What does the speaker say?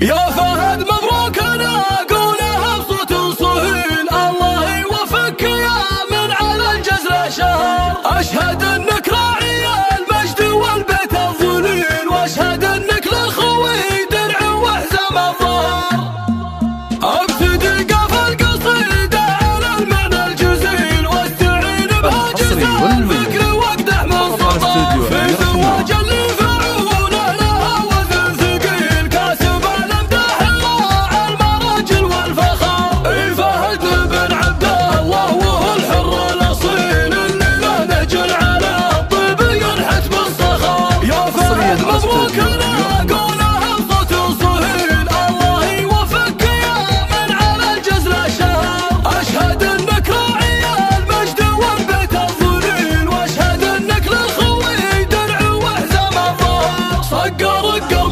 يا فهد would go